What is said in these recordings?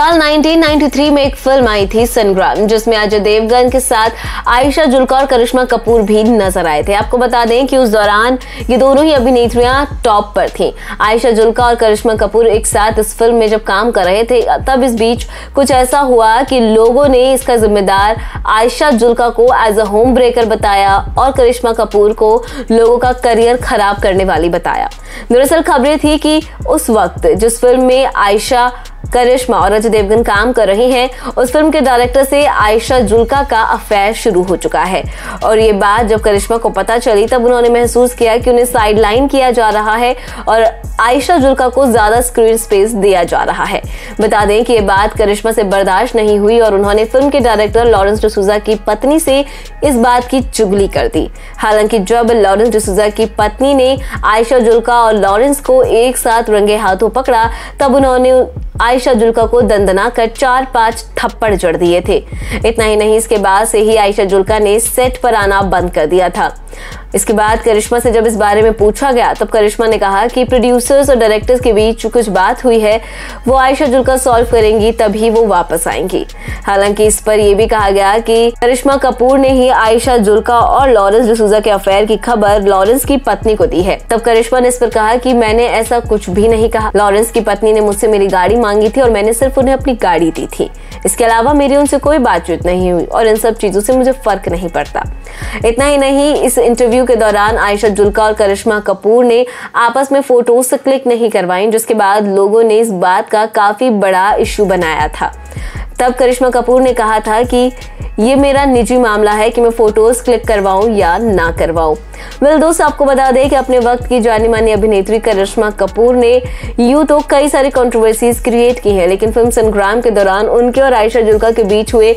साल 1993 में एक फ़िल्म आई थी संग्राम जिसमें अजय देवगन के साथ आयशा जुल्का और करिश्मा कपूर भी नज़र आए थे। आपको बता दें कि उस दौरान ये दोनों ही अभिनेत्रियाँ टॉप पर थीं। आयशा जुल्का और करिश्मा कपूर एक साथ इस फ़िल्म में जब काम कर रहे थे, तब इस बीच कुछ ऐसा हुआ कि लोगों ने इसका जिम्मेदार आयशा जुल्का को एज अ होम ब्रेकर बताया और करिश्मा कपूर को लोगों का करियर खराब करने वाली बताया। दरअसल खबरें थी कि उस वक्त जिस फ़िल्म में आयशा करिश्मा और अजय देवगन काम कर रहे हैं। उस फ़िल्म के डायरेक्टर से आयशा जुल्का का अफेयर शुरू हो चुका है। और ये बात जब करिश्मा को पता चली, तब उन्होंने महसूस किया कि उन्हें साइडलाइन किया जा रहा है और आयशा जुल्का को ज़्यादा स्क्रीन स्पेस दिया जा रहा है। बता दें कि ये बात करिश्मा से बर्दाश्त नहीं हुई और उन्होंने फ़िल्म के डायरेक्टर लॉरेंस डिसूजा की पत्नी से इस बात की चुगली कर दी। हालाँकि जब लॉरेंस डिसूजा की पत्नी ने आयशा जुल्का और लॉरेंस को एक साथ रंगे हाथों पकड़ा, तब उन्होंने आयशा जुल्का को दंदना कर चार पाँच थप्पड़ जड़ दिए थे। इतना ही नहीं, इसके बाद से ही आयशा जुल्का ने सेट पर आना बंद कर दिया था। इसके बाद करिश्मा से जब इस बारे में पूछा गया, तब करिश्मा ने कहा कि प्रोड्यूसर्स और डायरेक्टर्स के बीच कुछ बात हुई है, वो आयशा जुल्का सॉल्व करेंगी, तभी वो वापस आएँगी। हालाँकि इस पर यह भी कहा गया कि करिश्मा कपूर ने ही आयशा जुल्का और लॉरेंस डिसूजा के अफेयर की खबर लॉरेंस की पत्नी को दी है। तब करिश्मा ने इस पर कहा कि मैंने ऐसा कुछ भी नहीं कहा। लॉरेंस की पत्नी ने मुझसे मेरी गाड़ी मांगी थी और मैंने सिर्फ़ उन्हें अपनी गाड़ी दी थी। इसके अलावा मेरी उनसे कोई बातचीत नहीं हुई और इन सब चीज़ों से मुझे फ़र्क नहीं पड़ता। इतना ही नहीं, इस इंटरव्यू के दौरान आयशा जुल्का और करिश्मा कपूर ने आपस में फ़ोटोज़ क्लिक नहीं करवाई, जिसके बाद लोगों ने इस बात का काफ़ी बड़ा इश्यू बनाया था। तब करिश्मा कपूर ने कहा था कि ये मेरा निजी मामला है कि मैं फ़ोटोज़ क्लिक करवाऊं या ना करवाऊं। वेल दोस्त, आपको बता दें कि अपने वक्त की जानी मानी अभिनेत्री करिश्मा कपूर ने यूँ तो कई सारी कंट्रोवर्सीज क्रिएट की हैं, लेकिन फ़िल्म संग्राम के दौरान उनके और आयशा जुल्का के बीच हुए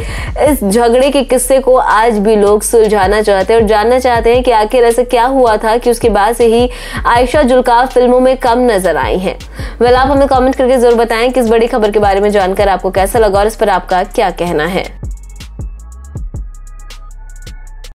इस झगड़े के किस्से को आज भी लोग सुलझाना चाहते हैं और जानना चाहते हैं कि आखिर ऐसा क्या हुआ था कि उसके बाद से ही आयशा जुल्का फ़िल्मों में कम नज़र आई हैं। वेल आप हमें कमेंट करके ज़रूर बताएँ कि इस बड़ी खबर के बारे में जानकर आपको कैसा लगा और इस पर आपका क्या कहना है।